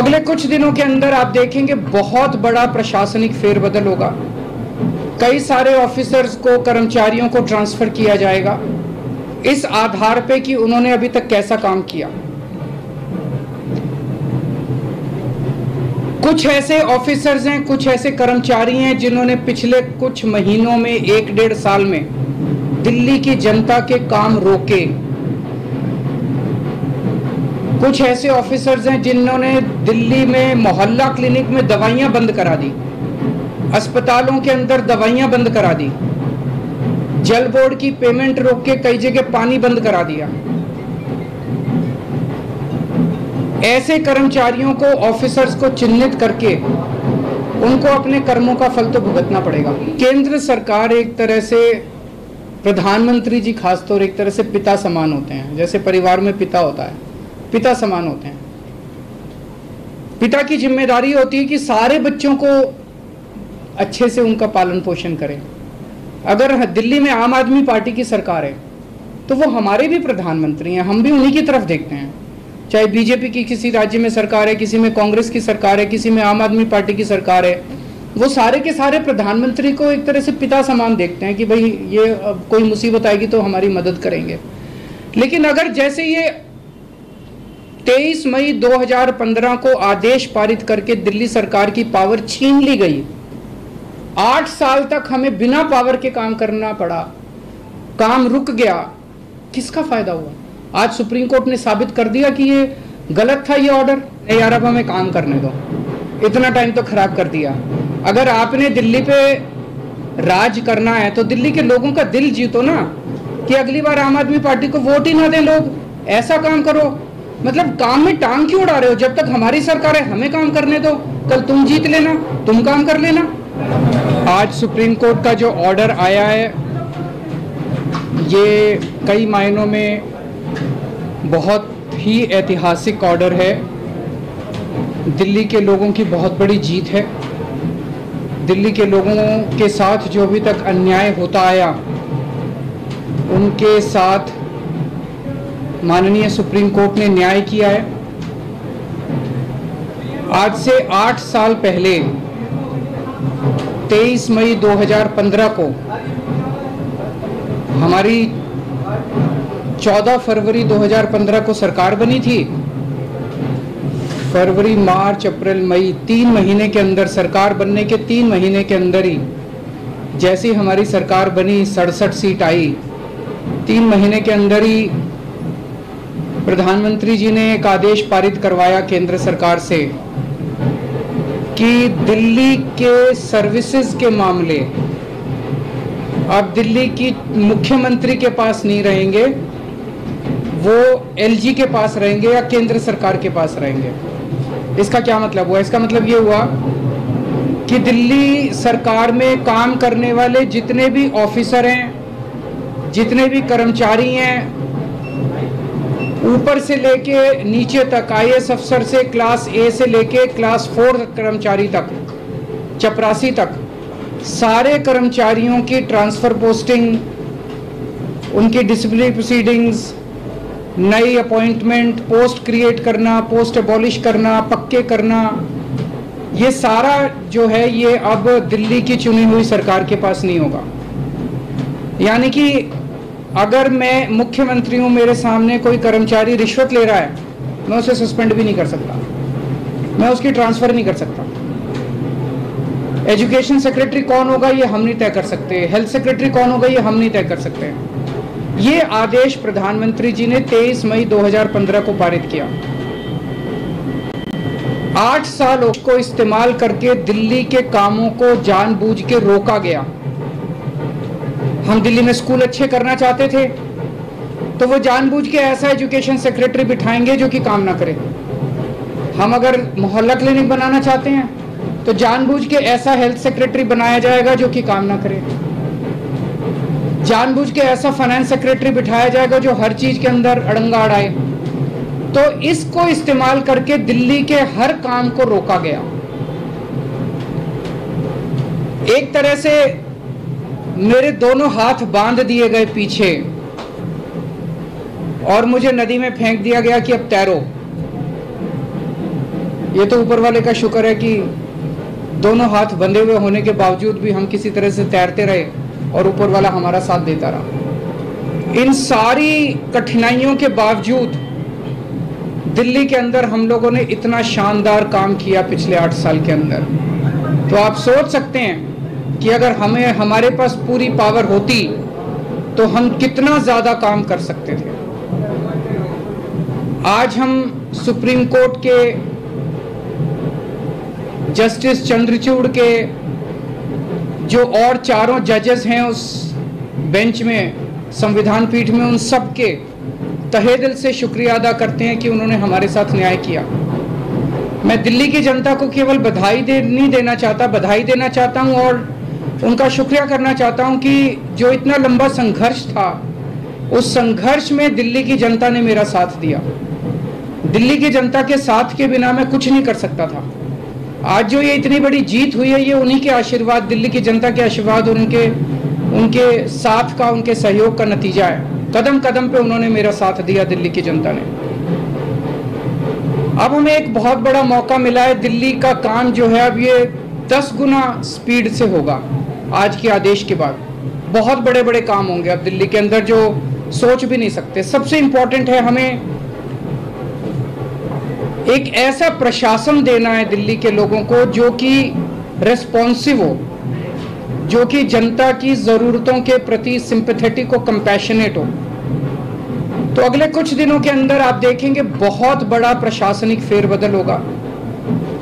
अगले कुछ दिनों के अंदर आप देखेंगे बहुत बड़ा प्रशासनिक फेरबदल होगा। कई सारे ऑफिसर्स को, कर्मचारियों को ट्रांसफ़र किया जाएगा। इस आधार पे कि उन्होंने अभी तक कैसा काम किया। कुछ ऐसे ऑफिसर्स हैं, कुछ ऐसे कर्मचारी हैं जिन्होंने पिछले कुछ महीनों में, एक डेढ़ साल में दिल्ली की जनता के काम रोके। कुछ ऐसे ऑफिसर्स हैं जिन्होंने दिल्ली में मोहल्ला क्लिनिक में दवाइयाँ बंद करा दी। अस्पतालों के अंदर दवाइयाँ बंद करा दी। जल बोर्ड की पेमेंट रोक के कई जगह पानी बंद करा दिया। ऐसे कर्मचारियों को ऑफिसर्स को चिन्हित करके उनको अपने कर्मों का फल तो भुगतना पड़ेगा। केंद्र सरकार एक तरह से प्रधानमंत्री जी खासतौर एक तरह से पिता समान होते हैं। जैसे परिवार में पिता होता है। पिता समान होते हैं। पिता की ज़िम्मेदारी होती है कि सारे बच्चों को अच्छे से उनका पालन पोषण करें। अगर दिल्ली में आम आदमी पार्टी की सरकार है तो वो हमारे भी प्रधानमंत्री हैं, हम भी उन्हीं की तरफ़ देखते हैं। चाहे बीजेपी की किसी राज्य में सरकार है, किसी में कांग्रेस की सरकार है, किसी में आम आदमी पार्टी की सरकार है, वो सारे के सारे प्रधानमंत्री को एक तरह से पिता समान देखते हैं कि भाई, ये कोई मुसीबत आएगी तो हमारी मदद करेंगे। लेकिन अगर जैसे ये 23 मई 2015 को आदेश पारित करके दिल्ली सरकार की पावर छीन ली गई। आठ साल तक हमें बिना पावर के काम करना पड़ा। काम रुक गया। किसका फ़ायदा हुआ? आज सुप्रीम कोर्ट ने साबित कर दिया कि ये गलत था ये ऑर्डर नहीं यार, अब हमें काम करने दो। इतना टाइम तो खराब कर दिया। अगर आपने दिल्ली पे राज करना है तो दिल्ली के लोगों का दिल जीतो ना, कि अगली बार आम आदमी पार्टी को वोट ही ना दें लोग। ऐसा काम करो। मतलब काम में टांग क्यों उड़ा रहे हो? जब तक हमारी सरकार है, हमें काम करने दो। कल तुम जीत लेना, तुम काम कर लेना। आज सुप्रीम कोर्ट का जो ऑर्डर आया है, ये कई मायनों में बहुत ही ऐतिहासिक ऑर्डर है। दिल्ली के लोगों की बहुत बड़ी जीत है। दिल्ली के लोगों के साथ जो अभी तक अन्याय होता आया, उनके साथ माननीय सुप्रीम कोर्ट ने न्याय किया है। आज से आठ साल पहले 23 मई 2015 को, हमारी 14 फरवरी 2015 को सरकार बनी थी। फरवरी, मार्च, अप्रैल, मई, तीन महीने के अंदर सरकार बनने के तीन महीने के अंदर ही, जैसी हमारी सरकार बनी, सड़सठ सीट आई, तीन महीने के अंदर ही प्रधानमंत्री जी ने एक आदेश पारित करवाया केंद्र सरकार से कि दिल्ली के सर्विसेज़ के मामले, अब दिल्ली की मुख्यमंत्री के पास नहीं रहेंगे, वो एलजी के पास रहेंगे या केंद्र सरकार के पास रहेंगे? इसका क्या मतलब हुआ? इसका मतलब ये हुआ कि दिल्ली सरकार में काम करने वाले जितने भी ऑफिसर हैं, जितने भी कर्मचारी हैं ऊपर से लेके नीचे तक आईएएस अफसर से क्लास ए से लेके क्लास फोर कर्मचारी तक, चपरासी तक, सारे कर्मचारियों की ट्रांसफ़र पोस्टिंग उनकी डिसिप्लिनरी प्रोसीडिंग्स नई अपॉइंटमेंट पोस्ट क्रिएट करना पोस्ट एबॉलिश करना, पक्के करना, ये सारा जो है, ये अब दिल्ली की चुनी हुई सरकार के पास नहीं होगा। यानी कि अगर मैं मुख्यमंत्री हूँ मेरे सामने कोई कर्मचारी रिश्वत ले रहा है, मैं उसे सस्पेंड भी नहीं कर सकता। मैं उसकी ट्रांसफ़र नहीं कर सकता। एजुकेशन सेक्रेटरी कौन होगा, ये हम नहीं तय कर सकते। हेल्थ सेक्रेटरी कौन होगा, ये हम नहीं तय कर सकते। ये आदेश प्रधानमंत्री जी ने 23 मई 2015 को पारित किया। आठ साल को इस्तेमाल करके दिल्ली के कामों को जानबूझ के रोका गया। हम दिल्ली में स्कूल अच्छे करना चाहते थे तो वो जानबूझ के ऐसा एजुकेशन सेक्रेटरी बिठाएँगे जो कि काम ना करे। हम अगर मोहल्ला क्लिनिक बनाना चाहते हैं तो जानबूझ के ऐसा हेल्थ सेक्रेटरी बनाया जाएगा जो कि काम ना करे। जानबूझ के ऐसा फाइनेंस सेक्रेटरी बिठाया जाएगा जो हर चीज़ के अंदर अड़ंगा अड़ाए तो इसको इस्तेमाल करके दिल्ली के हर काम को रोका गया। एक तरह से मेरे दोनों हाथ बाँध दिए गए पीछे। और मुझे नदी में फेंक दिया गया कि अब तैरो। ये तो ऊपर वाले का शुक्र है कि दोनों हाथ बंधे हुए होने के बावजूद भी हम किसी तरह से तैरते रहे और ऊपर वाला हमारा साथ देता रहा। इन सारी कठिनाइयों के बावजूद दिल्ली के अंदर हम लोगों ने इतना शानदार काम किया पिछले आठ साल के अंदर। तो आप सोच सकते हैं कि अगर हमें, हमारे पास पूरी पावर होती तो हम कितना ज़्यादा काम कर सकते थे। आज हम सुप्रीम कोर्ट के जस्टिस चंद्रचूड़ के जो और चारों जजेस हैं उस बेंच में, संविधान पीठ में, उन सब के तहे दिल से शुक्रिया अदा करते हैं कि उन्होंने हमारे साथ न्याय किया। मैं दिल्ली की जनता को केवल बधाई दे, नहीं देना चाहता, बधाई देना चाहता हूँ और उनका शुक्रिया करना चाहता हूँ कि जो इतना लंबा संघर्ष था, उस संघर्ष में दिल्ली की जनता ने मेरा साथ दिया। दिल्ली की जनता के साथ के बिना मैं कुछ नहीं कर सकता था। आज जो ये इतनी बड़ी जीत हुई है, ये उन्हीं के आशीर्वाद, दिल्ली की जनता के आशीर्वाद और उनके उनके साथ का, उनके सहयोग का नतीजा है। कदम कदम पे उन्होंने मेरा साथ दिया, दिल्ली की जनता ने। अब हमें एक बहुत बड़ा मौका मिला है। दिल्ली का काम जो है, अब ये दस गुना स्पीड से होगा। आज के आदेश के बाद। बहुत बड़े बड़े काम होंगे अब दिल्ली के अंदर जो सोच भी नहीं सकते। सबसे इंपॉर्टेंट है हमें एक ऐसा प्रशासन देना है दिल्ली के लोगों को जो कि रेस्पॉन्सिव हो, जो कि जनता की ज़रूरतों के प्रति सिंपथेटिक हो कंपैशनेट हो। तो अगले कुछ दिनों के अंदर आप देखेंगे बहुत बड़ा प्रशासनिक फेरबदल होगा।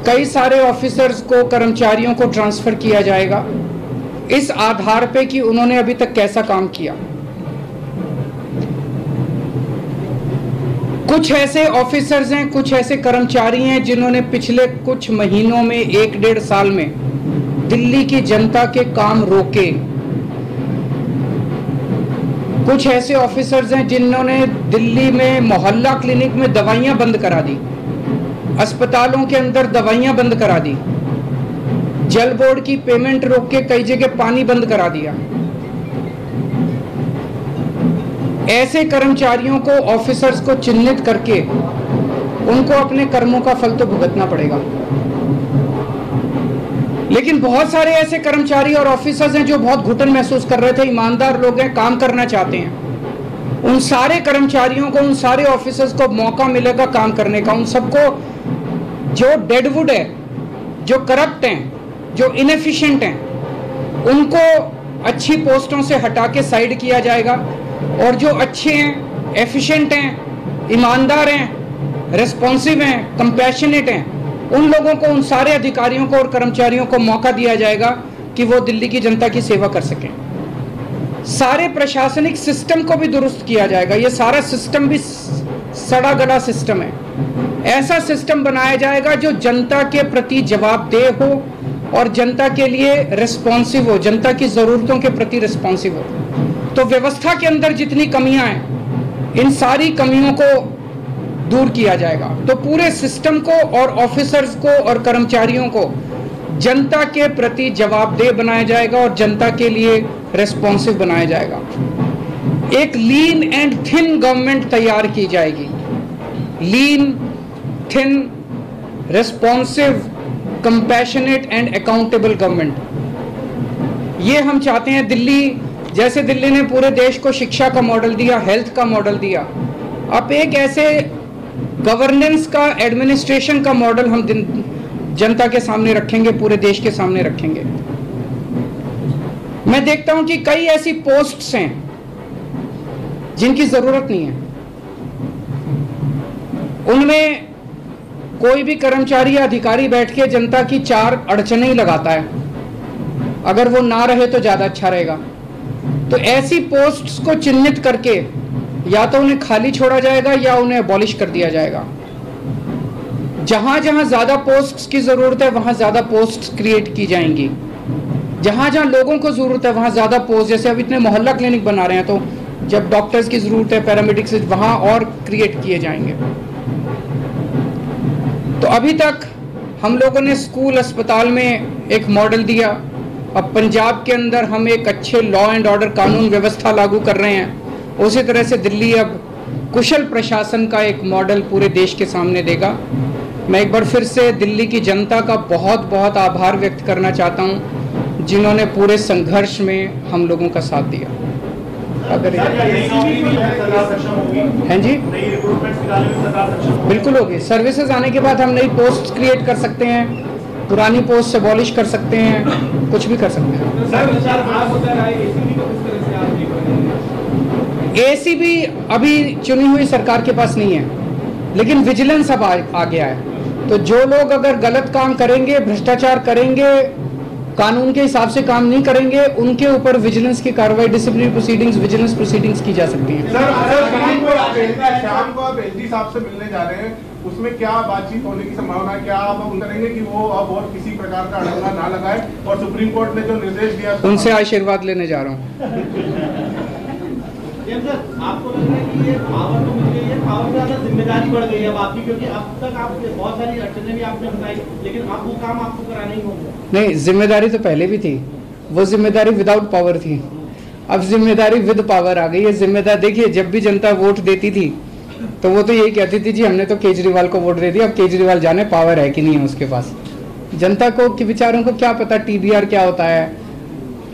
कई सारे ऑफिसर्स को, कर्मचारियों को ट्रांसफ़र किया जाएगा। इस आधार पे कि उन्होंने अभी तक कैसा काम किया। कुछ ऐसे ऑफिसर्स हैं, कुछ ऐसे कर्मचारी हैं जिन्होंने पिछले कुछ महीनों में, एक डेढ़ साल में, दिल्ली की जनता के काम रोके। कुछ ऐसे ऑफिसर्स हैं जिन्होंने दिल्ली में मोहल्ला क्लिनिक में दवाइयाँ बंद करा दी। अस्पतालों के अंदर दवाइयाँ बंद करा दी। जल बोर्ड की पेमेंट रोक के कई जगह पानी बंद करा दिया। ऐसे कर्मचारियों को ऑफिसर्स को चिन्हित करके उनको अपने कर्मों का फल तो भुगतना पड़ेगा। लेकिन बहुत सारे ऐसे कर्मचारी और ऑफिसर्स हैं जो बहुत घुटन महसूस कर रहे थे, ईमानदार लोग हैं, काम करना चाहते हैं। उन सारे कर्मचारियों को, उन सारे ऑफिसर्स को मौका मिलेगा काम करने का। उन सबको जो डेडवुड है, जो करप्ट हैं जो इनएफिशिएंट हैं, उनको अच्छी पोस्टों से हटा के साइड किया जाएगा और जो अच्छे हैं एफिशिएंट हैं, ईमानदार हैं रेस्पॉन्सिव हैं कंपैशनेट हैं, उन लोगों को, उन सारे अधिकारियों को और कर्मचारियों को मौका दिया जाएगा कि वो दिल्ली की जनता की सेवा कर सकें। सारे प्रशासनिक सिस्टम को भी दुरुस्त किया जाएगा। ये सारा सिस्टम भी सड़ा गला सिस्टम है। ऐसा सिस्टम बनाया जाएगा जो जनता के प्रति जवाबदेह हो और जनता के लिए रिस्पॉन्सिव हो, जनता की ज़रूरतों के प्रति रिस्पॉन्सिव हो। तो व्यवस्था के अंदर जितनी कमियाँ हैं, इन सारी कमियों को दूर किया जाएगा। तो पूरे सिस्टम को और ऑफिसर्स को और कर्मचारियों को जनता के प्रति जवाबदेह बनाया जाएगा और जनता के लिए रेस्पॉन्सिव बनाया जाएगा। एक लीन एंड थिन गवर्नमेंट तैयार की जाएगी। Lean thin responsive compassionate and accountable government ये हम चाहते हैं दिल्ली, जैसे दिल्ली ने पूरे देश को शिक्षा का मॉडल दिया हेल्थ का मॉडल दिया अब एक ऐसे गवर्नेंस का एडमिनिस्ट्रेशन का मॉडल हम जनता के सामने रखेंगे, पूरे देश के सामने रखेंगे। मैं देखता हूँ कि कई ऐसी पोस्ट्स हैं, जिनकी ज़रूरत नहीं है। उनमें कोई भी कर्मचारी या अधिकारी बैठ के जनता की चार अड़चने ही लगाता है। अगर वो ना रहे तो ज़्यादा अच्छा रहेगा। तो ऐसी पोस्ट्स को चिन्हित करके या तो उन्हें खाली छोड़ा जाएगा या उन्हें अबॉलिश कर दिया जाएगा। जहाँ जहाँ ज़्यादा पोस्ट्स की ज़रूरत है, वहाँ ज़्यादा पोस्ट क्रिएट की जाएँगी। जहाँ जहाँ लोगों को ज़रूरत है, वहाँ ज़्यादा पोस्ट जैसे अब इतने मोहल्ला क्लिनिक बना रहे हैं तो जब डॉक्टर्स की ज़रूरत है पैरामेडिक्स वहाँ और क्रिएट किए जाएँगे। तो अभी तक हम लोगों ने स्कूल अस्पताल में एक मॉडल दिया। अब पंजाब के अंदर हम एक अच्छे लॉ एंड ऑर्डर कानून व्यवस्था लागू कर रहे हैं। उसी तरह से दिल्ली अब कुशल प्रशासन का एक मॉडल पूरे देश के सामने देगा। मैं एक बार फिर से दिल्ली की जनता का बहुत बहुत आभार व्यक्त करना चाहता हूँ, जिन्होंने पूरे संघर्ष में हम लोगों का साथ दिया। हैं जी। बिल्कुल होगी। सर्विसेज़ आने के बाद हम नई पोस्ट क्रिएट कर सकते हैं पुरानी पोस्ट से बॉलिश कर सकते हैं कुछ भी कर सकते हैं। ए सी भी अभी चुनी हुई सरकार के पास नहीं है लेकिन विजिलेंस अब आ, आ गया है। तो जो लोग अगर गलत काम करेंगे भ्रष्टाचार करेंगे कानून के हिसाब से काम नहीं करेंगे उनके ऊपर विजिलेंस की कार्रवाई डिसिप्लिनरी प्रोसीडिंग्स विजिलेंस प्रोसीडिंग्स की जा सकती है। सर सर शाम को आप एलजी साहब से मिलने जा रहे हैं उसमें क्या बातचीत होने की संभावना है? क्या आप करेंगे कि वो अब और किसी प्रकार का अड़ंगा ना लगाए? और सुप्रीम कोर्ट ने जो निर्देश दिया उनसे आशीर्वाद लेने जा रहा हूँ। आपको लग रहा है कि ये पावर तो मिल गई है पावर ज़्यादा ज़िम्मेदारी बढ़ गई है अब आपकी, क्योंकि अब तक बहुत सारी अड़चने भी आपने बताई, लेकिन वो काम आपको कराना ही होगा। नहीं, ज़िम्मेदारी तो पहले भी थी। वो ज़िम्मेदारी विदाउट पावर थी। अब ज़िम्मेदारी विद पावर आ गई है। जिम्मेदार, देखिए, जब भी जनता वोट देती थी तो वो तो यही कहती थी, जी, हमने तो केजरीवाल को वोट दे दिया, अब केजरीवाल जाने पावर है कि नहीं है उसके पास? जनता को, कि बेचारों को क्या पता टीबीआर क्या होता है?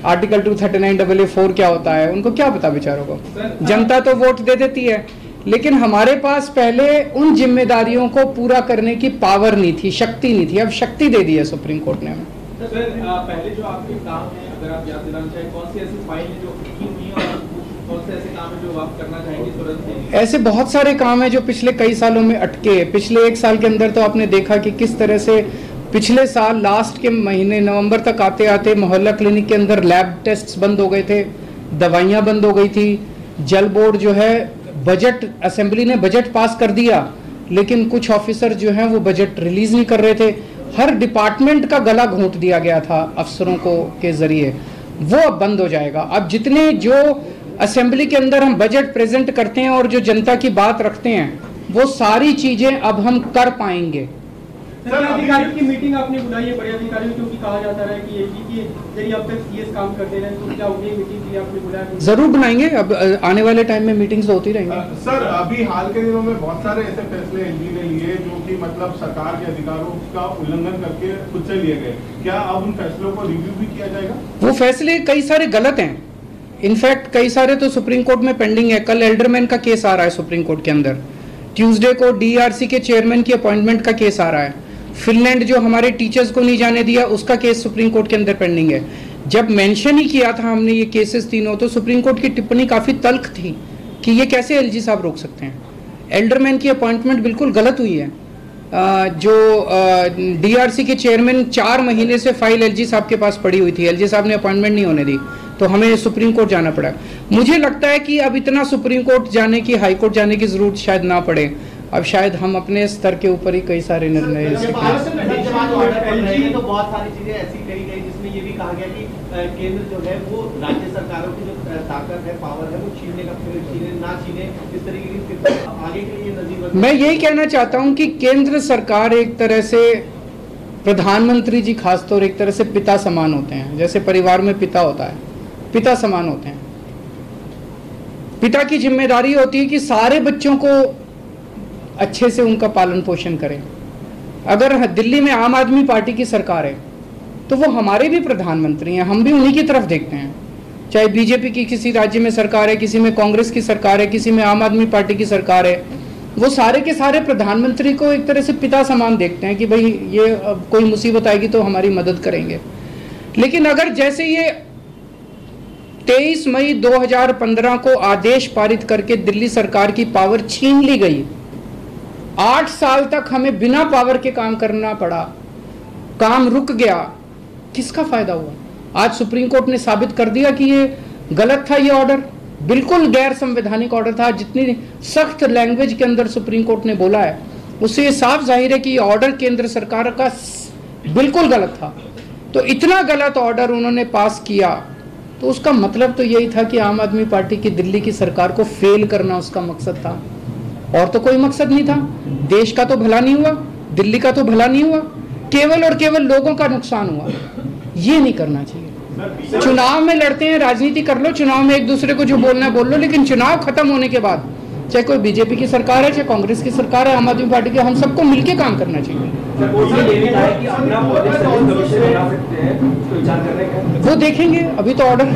Article two thirty nine double A four क्या होता है? उनको क्या पता बेचारों को? जनता तो वोट दे देती है। लेकिन हमारे पास पहले उन जिम्मेदारियों को पूरा करने की पावर नहीं थी शक्ति नहीं थी। अब शक्ति दे दी है सुप्रीम कोर्ट ने। हमें पहले जो आपके काम है अगर आप याद दिलाना चाहें कौन सी ऐसी फ़ाइल है जो हुई है और ऐसे काम है जो आप करना चाहेंगे तुरंत ऐसे बहुत सारे काम है जो पिछले कई सालों में अटके पिछले एक साल के अंदर तो आपने देखा कि किस तरह से पिछले साल लास्ट के महीने नवंबर तक आते आते मोहल्ला क्लिनिक के अंदर लैब टेस्ट्स बंद हो गए थे, दवाइयाँ बंद हो गई थी, जल बोर्ड जो है बजट असेंबली ने बजट पास कर दिया, लेकिन कुछ ऑफिसर जो हैं वो बजट रिलीज़ नहीं कर रहे थे। हर डिपार्टमेंट का गला घोंट दिया गया था अफसरों को के ज़रिए। वो अब बंद हो जाएगा। अब जितने जो असेंबली के अंदर हम बजट प्रेजेंट करते हैं और जो जनता की बात रखते हैं, वो सारी चीज़ें अब हम कर पाएँगे। सर अधिकारियों की मीटिंग आपने बुलाई है बड़े अधिकारियों क्योंकि कहा जाता है कि एजी की यदि अब तक सीएस काम करते रहे तो क्या उन्हें मीटिंग के लिए आपने बुलाया ज़रूर बनाएँगे अब आने वाले टाइम में मीटिंग्स तो होती रहेंगी। सर अभी हाल के दिनों में बहुत सारे ऐसे फैसले एलजी ने लिए जो कि मतलब सरकार के अधिकारों का उल्लंघन करके खुद से लिए गए। क्या अब उन फैसलों को रिव्यू भी किया जाएगा? वो फैसले कई सारे गलत हैं। इनफैक्ट कई सारे तो सुप्रीम कोर्ट में पेंडिंग है। कल एल्डरमैन का केस आ रहा है सुप्रीम कोर्ट के अंदर। ट्यूसडे को डीआरसी के चेयरमैन की अपॉइंटमेंट का केस आ रहा है। फिनलैंड जो हमारे टीचर्स को नहीं जाने दिया, उसका केस सुप्रीम कोर्ट के अंदर पेंडिंग है। जब मेंशन ही किया था हमने ये केसेस तीनों तो सुप्रीम कोर्ट की टिप्पणी काफ़ी तल्ख थी कि ये कैसे एलजी साहब रोक सकते हैं। एल्डरमैन की अपॉइंटमेंट बिल्कुल गलत हुई है। जो डीआरसी के चेयरमैन चार महीने से फ़ाइल एलजी साहब के पास पड़ी हुई थी। एलजी साहब ने अपॉइंटमेंट नहीं होने दी तो हमें सुप्रीम कोर्ट जाना पड़ा। मुझे लगता है कि अब इतना सुप्रीम कोर्ट जाने की, हाई कोर्ट जाने की ज़रूरत शायद ना पड़े। अब शायद हम अपने स्तर के ऊपर ही कई सारे निर्णय तो बहुत सारी चीज़ें ऐसी कही गई जिसमें ये भी कहा गया कि केंद्र जो है वो राज्य सरकारों की जो ताकत है पावर है वो छीनने का छीने ना छीने इस तरीके की आगे के लिए नजीर मैं यही कहना चाहता हूँ कि केंद्र सरकार एक तरह से प्रधानमंत्री जी खासतौर एक तरह से पिता समान होते हैं। जैसे परिवार में पिता होता है पिता समान होते हैं। पिता की ज़िम्मेदारी होती है कि सारे बच्चों को अच्छे से उनका पालन पोषण करें। अगर दिल्ली में आम आदमी पार्टी की सरकार है तो वो हमारे भी प्रधानमंत्री हैं, हम भी उन्हीं की तरफ़ देखते हैं। चाहे बीजेपी की किसी राज्य में सरकार है, किसी में कांग्रेस की सरकार है, किसी में आम आदमी पार्टी की सरकार है, वो सारे के सारे प्रधानमंत्री को एक तरह से पिता समान देखते हैं कि भाई, ये अब कोई मुसीबत आएगी तो हमारी मदद करेंगे। लेकिन अगर जैसे ये 23 मई 2015 को आदेश पारित करके दिल्ली सरकार की पावर छीन ली गई आठ साल तक हमें बिना पावर के काम करना पड़ा। काम रुक गया। किसका फ़ायदा हुआ? आज सुप्रीम कोर्ट ने साबित कर दिया कि ये गलत था ये ऑर्डर बिल्कुल गैर संवैधानिक ऑर्डर था। जितनी सख्त लैंग्वेज के अंदर सुप्रीम कोर्ट ने बोला है, उससे ये साफ़ ज़ाहिर है कि ये ऑर्डर केंद्र सरकार का बिल्कुल गलत था। तो इतना गलत ऑर्डर उन्होंने पास किया। तो उसका मतलब तो यही था कि आम आदमी पार्टी की दिल्ली की सरकार को फेल करना उसका मकसद था। और तो कोई मकसद नहीं था। देश का तो भला नहीं हुआ, दिल्ली का तो भला नहीं हुआ, केवल और केवल लोगों का नुकसान हुआ। ये नहीं करना चाहिए। चुनाव में लड़ते हैं, राजनीति कर लो, चुनाव में एक दूसरे को जो बोलना है, बोल लो, लेकिन चुनाव खत्म होने के बाद, चाहे कोई बीजेपी की सरकार है, चाहे कांग्रेस की सरकार है, आम आदमी पार्टी की, हम सबको मिलकर काम करना चाहिए। वो देखेंगे अभी तो ऑर्डर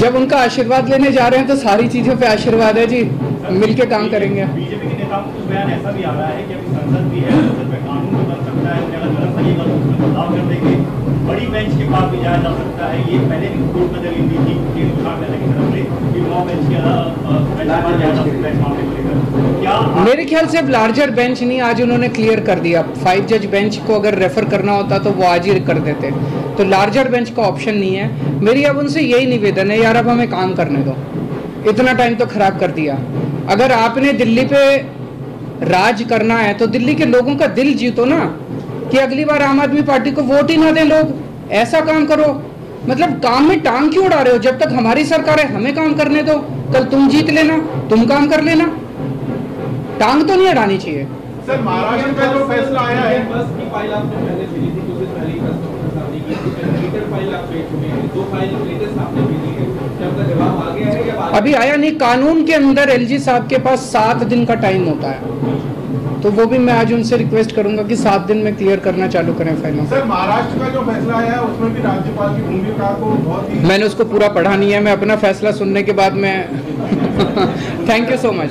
जब उनका आशीर्वाद लेने जा रहे हैं तो सारी चीज़ों पे आशीर्वाद है जी। मिलके काम करेंगे। बीजेपी के नेता कुछ बयान ऐसा भी आ रहा है कि अभी संसद भी है सकता है अगर बदलाव कर देंगे बड़ी बेंच के पास भी जाया जा सकता है। ये पहले भी कोर्ट में दलील दी थी केंद्र सरकार ने की तरफ़ से कि नौ बेंच के बेंच के पास जाया जा सकता इस मामले को लेकर। मेरे ख्याल से अब लार्जर बेंच नहीं आज उन्होंने क्लियर कर दिया। फाइव जज बेंच को अगर रेफर करना होता तो वो आज ही कर देते। तो लार्जर बेंच का ऑप्शन नहीं है। मेरी अब उनसे यही निवेदन है यार अब हमें काम करने दो। इतना टाइम तो खराब कर दिया। अगर आपने दिल्ली पे राज करना है तो दिल्ली के लोगों का दिल जीतो ना। कि अगली बार आम आदमी पार्टी को वोट ही ना दें लोग। ऐसा काम करो। मतलब काम में टांग क्यों उड़ा रहे हो? जब तक हमारी सरकार है हमें काम करने दो। कल तुम जीत लेना तुम काम कर लेना। टांग तो नहीं अड़ानी चाहिए। सर महाराष्ट्र का जो फैसला आया है। बस की फ़ाइल आपने पहले भेजी थी कुछ दिन पहले ही प्रेस की थी। फिर मीटर फ़ाइल आप भेज चुके हैं। दो फ़ाइल लेटेस्ट आपने भेजी है। क्या उनका जवाब आ गया है या अभी आया नहीं कानून के अंदर एलजी साहब के पास सात दिन का टाइम होता है। तो वो भी मैं आज उनसे रिक्वेस्ट करूँगा कि सात दिन में क्लियर करना चालू करें फाइलों सर महाराष्ट्र का जो फैसला आया है उसमें भी राज्यपाल की भूमिका को बहुत ही मैंने उसको पूरा पढ़ा नहीं है मैं अपना फैसला सुनने के बाद मैं थैंक यू सो मच